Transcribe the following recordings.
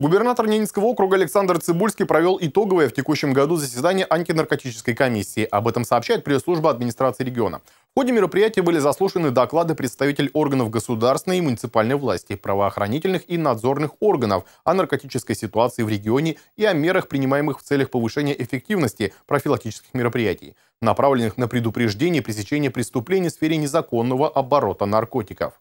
Губернатор Ненецкого округа Александр Цибульский провел итоговое в текущем году заседание антинаркотической комиссии. Об этом сообщает пресс-служба администрации региона. В ходе мероприятия были заслушаны доклады представителей органов государственной и муниципальной власти, правоохранительных и надзорных органов о наркотической ситуации в регионе и о мерах, принимаемых в целях повышения эффективности профилактических мероприятий, направленных на предупреждение и пресечение преступлений в сфере незаконного оборота наркотиков.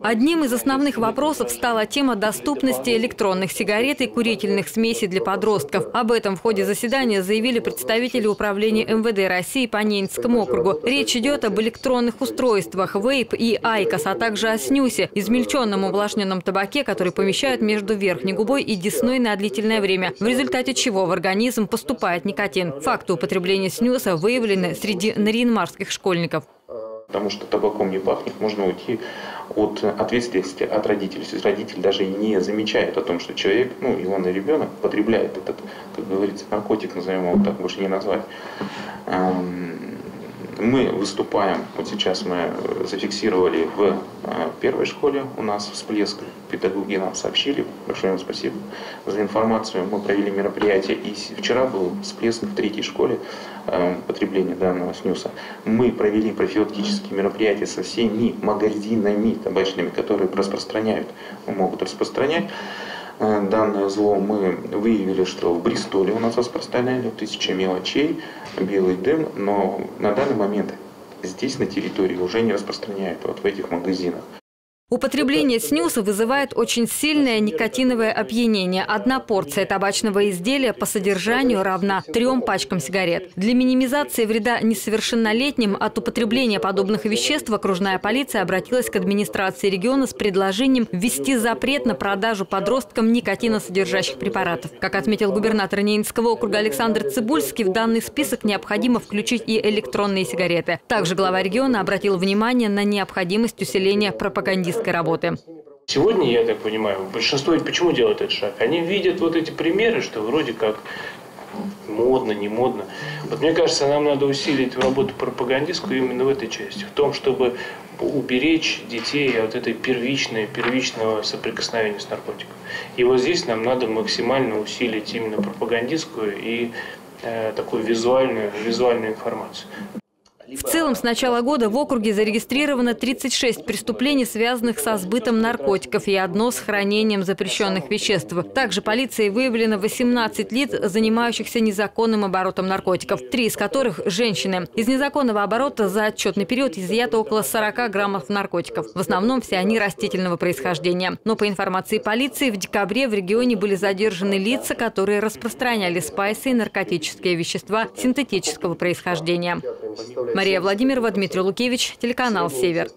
Одним из основных вопросов стала тема доступности электронных сигарет и курительных смесей для подростков. Об этом в ходе заседания заявили представители управления МВД России по Ненецкому округу. Речь идет об электронных устройствах вейп и айкос, а также о снюсе, измельченном увлажненном табаке, который помещают между верхней губой и десной на длительное время, в результате чего в организм поступает никотин. Факты употребления снюса выявлены среди наринмарских школьников потому что табаком не пахнет, можно уйти от ответственности от родителей. То есть родитель даже не замечает о том, что человек, ну, он, и ребенок потребляет этот, как говорится, наркотик, назовем его так, больше не назвать. Мы выступаем, вот сейчас мы зафиксировали в э, первой школе у нас всплеск, педагоги нам сообщили, большое вам спасибо за информацию, мы провели мероприятие, и вчера был всплеск в третьей школе э, потребления данного снюса. Мы провели профилактические мероприятия со всеми магазинами табачными, которые распространяют, могут распространять. Э, данное зло мы выявили, что в Бристоле у нас распространяли тысячи мелочей, белый дым, но на данный момент здесь на территории уже не распространяют вот в этих магазинах. Употребление снюса вызывает очень сильное никотиновое опьянение. Одна порция табачного изделия по содержанию равна трем пачкам сигарет. Для минимизации вреда несовершеннолетним от употребления подобных веществ окружная полиция обратилась к администрации региона с предложением ввести запрет на продажу подросткам никотиносодержащих препаратов. Как отметил губернатор Ненецкого округа Александр Цибульский, в данный список необходимо включить и электронные сигареты. Также глава региона обратил внимание на необходимость усиления пропагандистов журналистской работы. Сегодня, я так понимаю, большинство почему делают этот шаг? Они видят вот эти примеры, что вроде как модно, не модно. Вот мне кажется, нам надо усилить работу пропагандистскую именно в этой части, в том, чтобы уберечь детей от этой первичной, первичного соприкосновения с наркотиком. И вот здесь нам надо максимально усилить именно пропагандистскую и э, такую визуальную, визуальную информацию. В целом, с начала года в округе зарегистрировано 36 преступлений, связанных со сбытом наркотиков и одно с хранением запрещенных веществ. Также полицией выявлено 18 лиц, занимающихся незаконным оборотом наркотиков, три из которых – женщины. Из незаконного оборота за отчетный период изъято около 40 граммов наркотиков. В основном все они растительного происхождения. Но по информации полиции, в декабре в регионе были задержаны лица, которые распространяли спайсы и наркотические вещества синтетического происхождения. Мария Владимирова, Дмитрий Лукевич, телеканал «Север».